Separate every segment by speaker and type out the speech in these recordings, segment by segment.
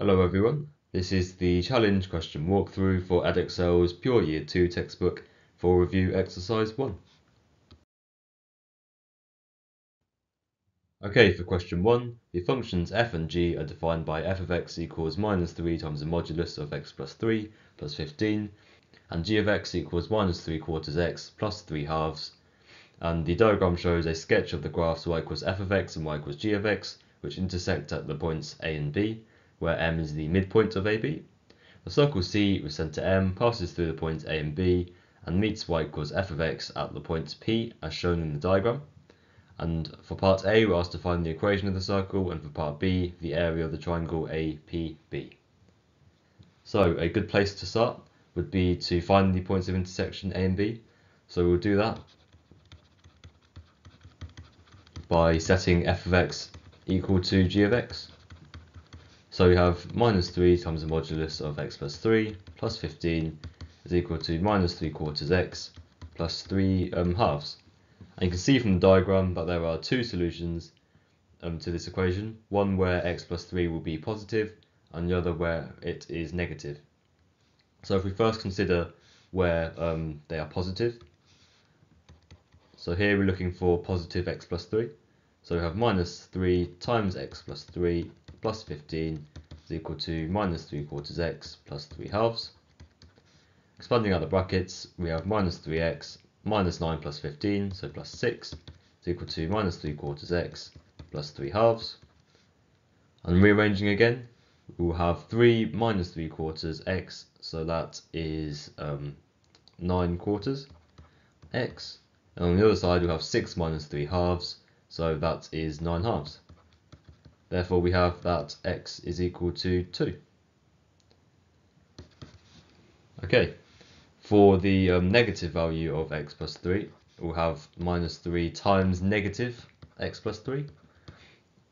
Speaker 1: Hello everyone, this is the challenge question walkthrough for Edexcel's Pure Year 2 textbook for review exercise 1. Okay, for question 1, the functions f and g are defined by f of x equals minus 3 times the modulus of x plus 3 plus 15 and g of x equals minus 3 quarters x plus 3 halves. And the diagram shows a sketch of the graphs y equals f of x and y equals g of x which intersect at the points a and b where M is the midpoint of AB. The circle C with centre M passes through the points A and B and meets y equals f of x at the point P as shown in the diagram. And for part A we're asked to find the equation of the circle and for part B the area of the triangle APB. So a good place to start would be to find the points of intersection A and B. So we'll do that by setting f of x equal to g of x. So we have minus 3 times the modulus of x plus 3 plus 15 is equal to minus 3 quarters x plus 3 um, halves. And you can see from the diagram that there are two solutions um, to this equation, one where x plus 3 will be positive and the other where it is negative. So if we first consider where um, they are positive, so here we're looking for positive x plus 3. So we have minus 3 times x plus 3 plus 15 is equal to minus 3 quarters x plus 3 halves. Expanding out the brackets, we have minus 3x minus 9 plus 15, so plus 6, is equal to minus 3 quarters x plus 3 halves. And rearranging again, we'll have 3 minus 3 quarters x, so that is um, 9 quarters x. And on the other side, we'll have 6 minus 3 halves, so that is 9 halves. Therefore, we have that x is equal to 2. Okay, for the um, negative value of x plus 3, we'll have minus 3 times negative x plus 3.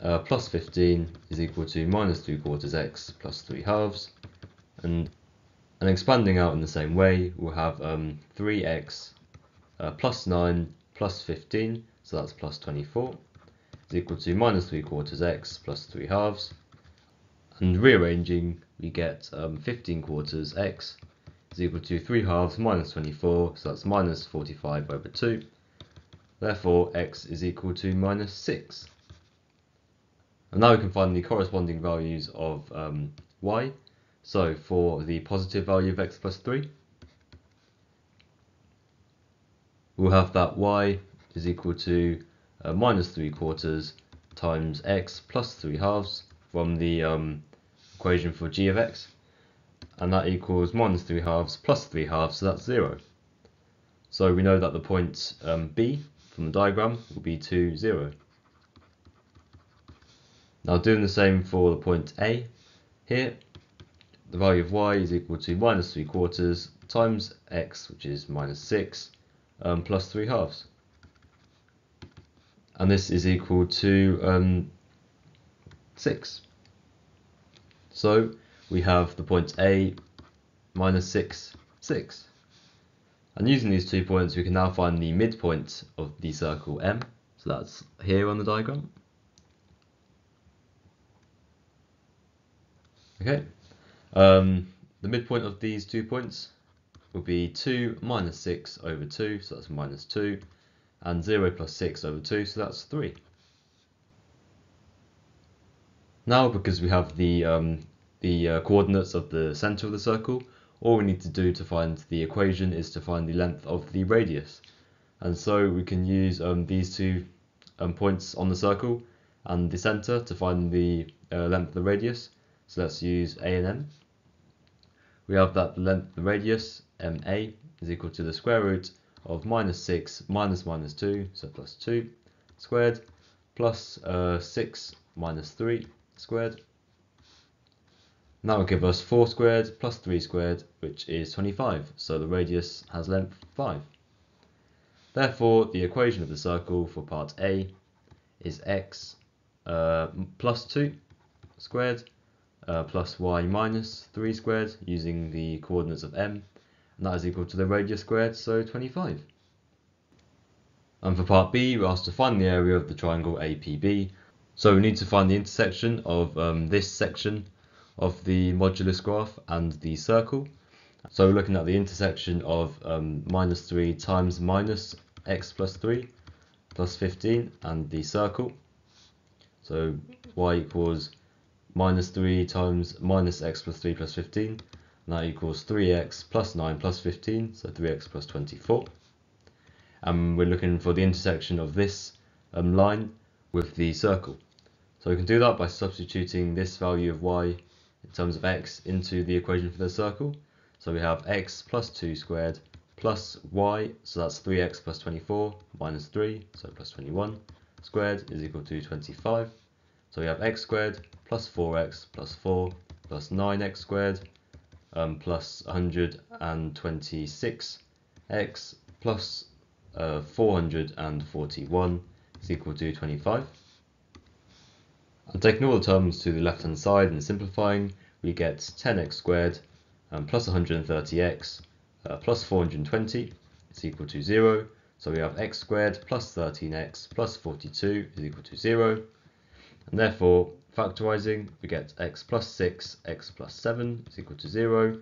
Speaker 1: Uh, plus 15 is equal to minus 3 quarters x plus 3 halves. And, and expanding out in the same way, we'll have um, 3x uh, plus 9 plus 15, so that's plus 24 is equal to minus 3 quarters x plus 3 halves. And rearranging, we get um, 15 quarters x is equal to 3 halves minus 24, so that's minus 45 over 2. Therefore, x is equal to minus 6. And now we can find the corresponding values of um, y. So for the positive value of x plus 3, we'll have that y is equal to uh, minus 3 quarters times x plus 3 halves from the um, equation for g of x. And that equals minus 3 halves plus 3 halves so that's 0 so we know that the point um, b from the diagram will be 2 0 now doing the same for the point a here. The value of y is equal to minus 3 quarters times x which is minus 6 um, plus 3 halves and this is equal to um, 6. So we have the point A minus 6, 6. And using these two points we can now find the midpoint of the circle M, so that's here on the diagram. Okay, um, the midpoint of these two points will be 2 minus 6 over 2, so that's minus 2, and 0 plus 6 over 2, so that's 3. Now, because we have the, um, the uh, coordinates of the centre of the circle, all we need to do to find the equation is to find the length of the radius. And so we can use um, these two um, points on the circle and the centre to find the uh, length of the radius. So let's use A and M. We have that the length of the radius, MA, is equal to the square root of minus 6 minus minus 2, so plus 2 squared, plus, uh, 6 minus 3 squared. That will give us 4 squared plus 3 squared, which is 25, so the radius has length 5. Therefore, the equation of the circle for part A is x uh, plus 2 squared uh, plus y minus 3 squared using the coordinates of m and that is equal to the radius squared, so 25. And for part B, we're asked to find the area of the triangle APB. So we need to find the intersection of um, this section of the modulus graph and the circle. So we're looking at the intersection of um, minus 3 times minus x plus 3 plus 15 and the circle. So y equals minus 3 times minus x plus 3 plus 15. And that equals 3x plus 9 plus 15, so 3x plus 24. And we're looking for the intersection of this um, line with the circle. So we can do that by substituting this value of y in terms of x into the equation for the circle. So we have x plus 2 squared plus y, so that's 3x plus 24 minus 3, so plus 21 squared is equal to 25. So we have x squared plus 4x plus 4 plus 9x squared um, plus 126x plus uh, 441 is equal to 25. And taking all the terms to the left hand side and simplifying, we get 10x squared um, plus 130x uh, plus 420 is equal to 0. So we have x squared plus 13x plus 42 is equal to 0. And therefore, factorising, we get x plus 6, x plus 7 is equal to 0.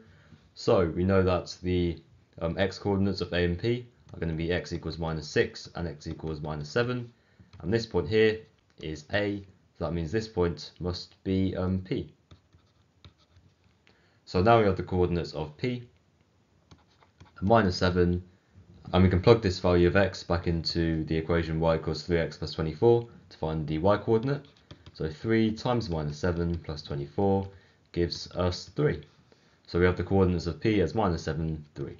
Speaker 1: So we know that the um, x coordinates of A and P are going to be x equals minus 6 and x equals minus 7. And this point here is A, so that means this point must be um, P. So now we have the coordinates of P, minus 7, and we can plug this value of x back into the equation y equals 3x plus 24 to find the y coordinate. So 3 times minus 7 plus 24 gives us 3. So we have the coordinates of P as minus 7, 3.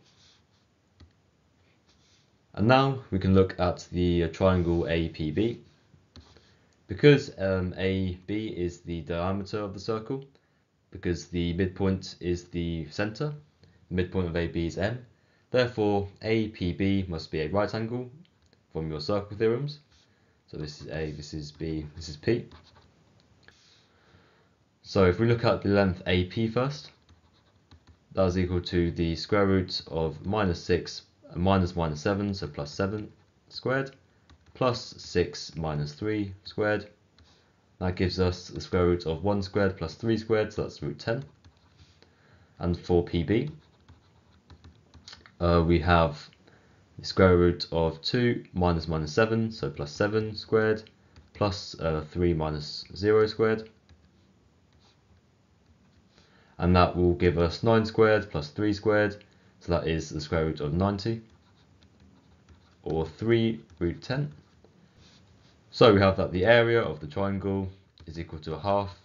Speaker 1: And now we can look at the triangle APB. Because um, AB is the diameter of the circle, because the midpoint is the centre, the midpoint of AB is M, therefore APB must be a right angle from your circle theorems. So this is A, this is B, this is P. So if we look at the length AP first, that is equal to the square root of minus 6 minus minus 7, so plus 7 squared, plus 6 minus 3 squared. That gives us the square root of 1 squared plus 3 squared, so that's root 10. And for PB, uh, we have the square root of 2 minus minus 7, so plus 7 squared, plus, uh, 3 minus 0 squared. And that will give us 9 squared plus 3 squared, so that is the square root of 90, or 3 root 10. So we have that the area of the triangle is equal to a half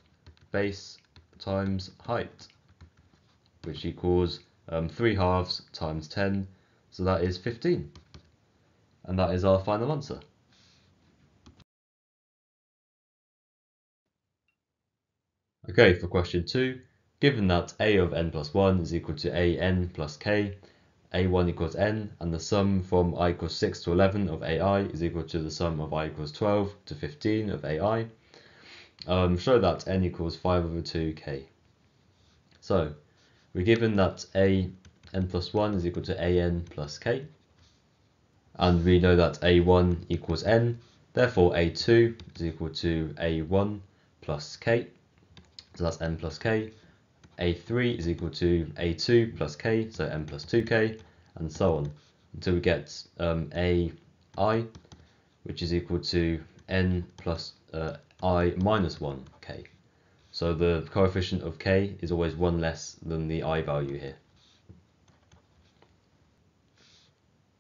Speaker 1: base times height, which equals um, 3 halves times 10, so that is 15. And that is our final answer. Okay, for question 2, Given that a of n plus 1 is equal to a n plus k, a1 equals n, and the sum from i equals 6 to 11 of ai is equal to the sum of i equals 12 to 15 of ai, um, show that n equals 5 over 2k. So, we're given that a n plus 1 is equal to a n plus k, and we know that a1 equals n, therefore a2 is equal to a1 plus k, so that's n plus k, a3 is equal to a2 plus k, so n plus 2k, and so on, until we get um, ai, which is equal to n plus uh, i minus 1k. So the coefficient of k is always 1 less than the i value here.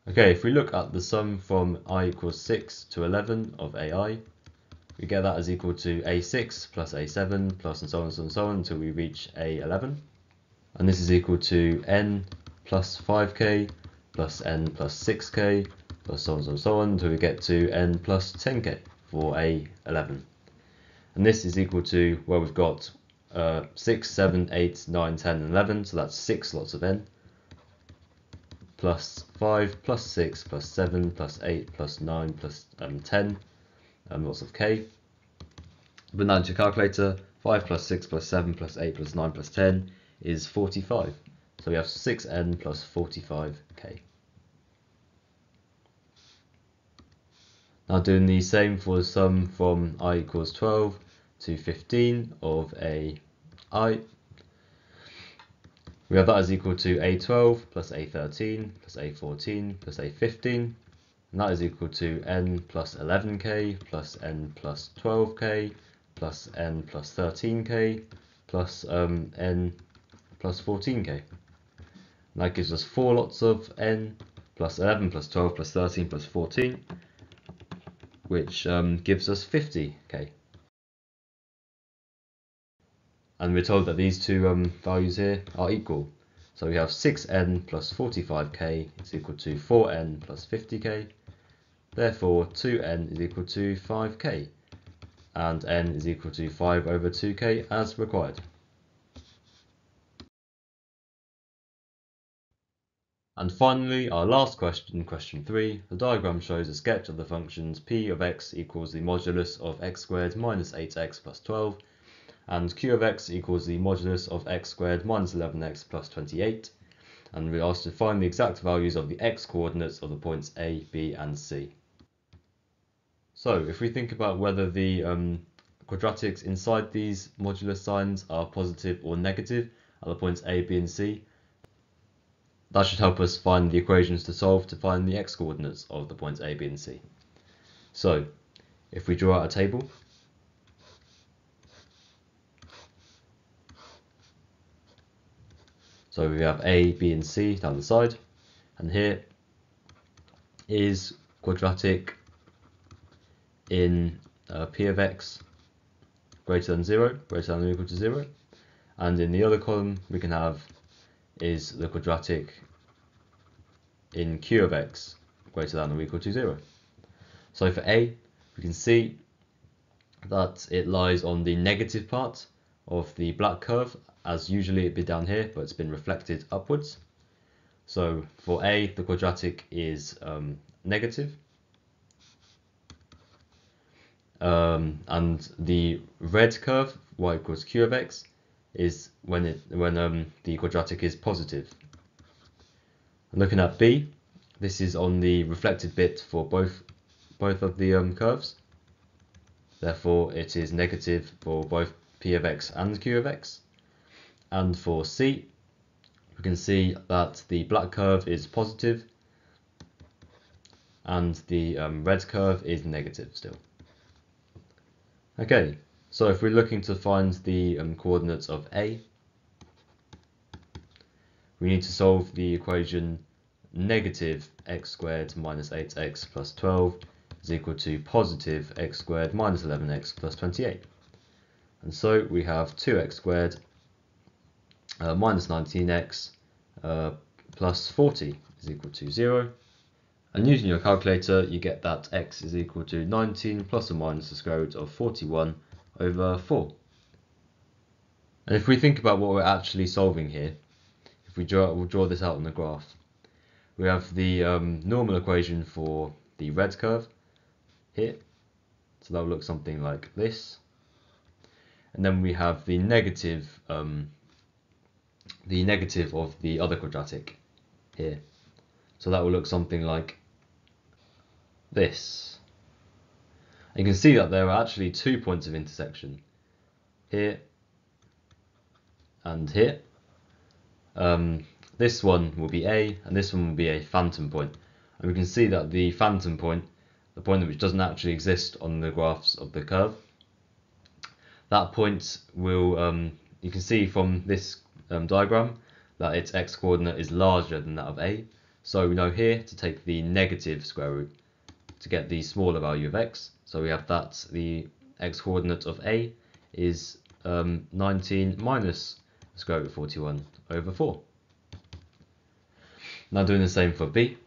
Speaker 1: Okay, if we look at the sum from i equals 6 to 11 of ai, we get that as equal to a6 plus a7 plus and so on and so on, and so on until we reach a11. And this is equal to n plus 5k plus n plus 6k plus so on and so on, so on until we get to n plus 10k for a11. And this is equal to where we've got uh, 6, 7, 8, 9, 10, and 11, so that's 6 lots of n, plus 5, plus 6, plus 7, plus 8, plus 9, plus um, 10, um, lots of k. But now into your calculator, 5 plus 6 plus 7 plus 8 plus 9 plus 10 is 45. So we have 6n plus 45k. Now doing the same for the sum from i equals 12 to 15 of a i, We have that is equal to a12 plus a13 plus a14 plus a15 and that is equal to n plus 11k plus n plus 12k plus n plus 13k plus um, n plus 14k. And that gives us four lots of n plus 11 plus 12 plus 13 plus 14 which um, gives us 50k and we're told that these two um, values here are equal. So we have 6n plus 45k is equal to 4n plus 50k. Therefore, 2n is equal to 5k, and n is equal to 5 over 2k as required. And finally, our last question, question 3, the diagram shows a sketch of the functions p of x equals the modulus of x squared minus 8x plus 12 and q of x equals the modulus of x squared minus 11x plus 28 and we're asked to find the exact values of the x coordinates of the points a, b and c. So if we think about whether the um, quadratics inside these modulus signs are positive or negative at the points a, b and c, that should help us find the equations to solve to find the x coordinates of the points a, b and c. So if we draw out a table So we have A, B and C down the side and here is quadratic in uh, P of x greater than 0, greater than or equal to 0 and in the other column we can have is the quadratic in Q of x greater than or equal to 0. So for A we can see that it lies on the negative part of the black curve as usually it'd be down here but it's been reflected upwards so for A the quadratic is um, negative. Um, and the red curve y equals q of x is when it when um, the quadratic is positive. looking at B this is on the reflected bit for both both of the um, curves therefore it is negative for both p of x and q of x. And for c, we can see that the black curve is positive and the um, red curve is negative still. Okay, so if we're looking to find the um, coordinates of A, we need to solve the equation negative x squared minus 8x plus 12 is equal to positive x squared minus 11x plus 28. And so we have 2x squared uh, minus 19x uh, plus 40 is equal to 0. And using your calculator, you get that x is equal to 19 plus or minus the square root of 41 over 4. And if we think about what we're actually solving here, if we draw, we'll draw this out on the graph, we have the um, normal equation for the red curve here. So that will look something like this and then we have the negative um, the negative of the other quadratic here so that will look something like this you can see that there are actually two points of intersection here and here um, this one will be A and this one will be a phantom point. point and we can see that the phantom point the point which doesn't actually exist on the graphs of the curve that point will, um, you can see from this um, diagram that its x coordinate is larger than that of a. So we know here to take the negative square root to get the smaller value of x. So we have that the x coordinate of a is um, 19 minus square root of 41 over 4. Now doing the same for b.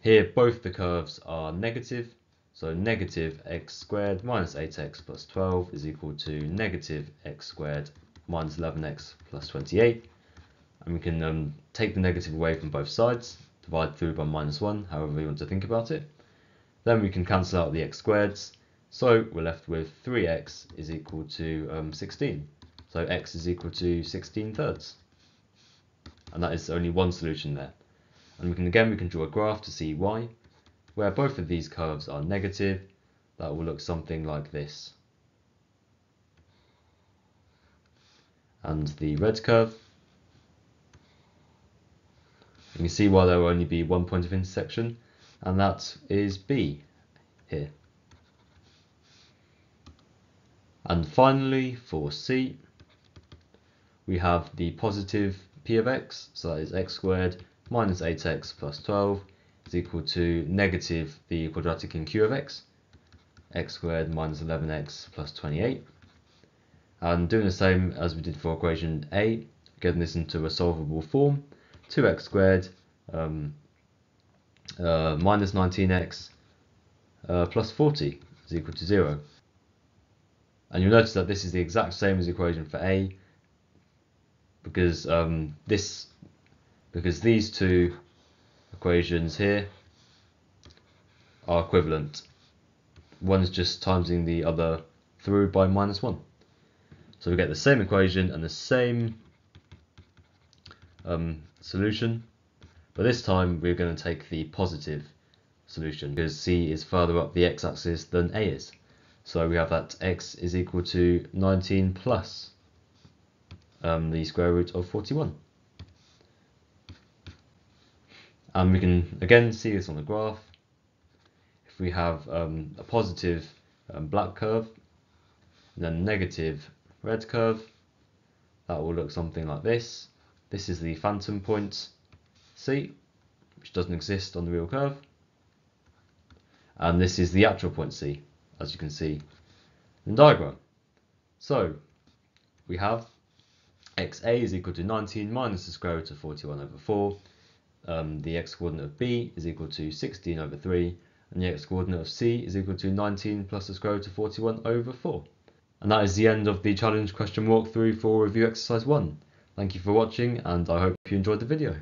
Speaker 1: Here both the curves are negative so negative x squared minus 8x plus 12 is equal to negative x squared minus 11x plus 28. And we can um, take the negative away from both sides, divide through by minus 1, however you want to think about it. Then we can cancel out the x squareds, so we're left with 3x is equal to um, 16. So x is equal to 16 thirds. And that is only one solution there. And we can again we can draw a graph to see why where both of these curves are negative, that will look something like this. And the red curve You can see why there will only be one point of intersection, and that is B here. And finally, for C, we have the positive p of x, so that is x squared minus 8x plus 12 is equal to negative the quadratic in q of x, x squared minus 11x plus 28. And doing the same as we did for equation A, getting this into a solvable form, 2x squared um, uh, minus 19x uh, plus 40 is equal to 0. And you'll notice that this is the exact same as the equation for A because um, this because these two equations here are equivalent. One is just timesing the other through by minus 1. So we get the same equation and the same um, solution, but this time we're going to take the positive solution because C is further up the x-axis than A is. So we have that x is equal to 19 plus um, the square root of 41. And we can again see this on the graph. If we have um, a positive um, black curve, and then negative red curve, that will look something like this. This is the phantom point C, which doesn't exist on the real curve. And this is the actual point C, as you can see in the diagram. So we have xa is equal to 19 minus the square root of 41 over 4. Um, the x coordinate of b is equal to 16 over 3. And the x coordinate of c is equal to 19 plus the square root of 41 over 4. And that is the end of the challenge question walkthrough for review exercise 1. Thank you for watching and I hope you enjoyed the video.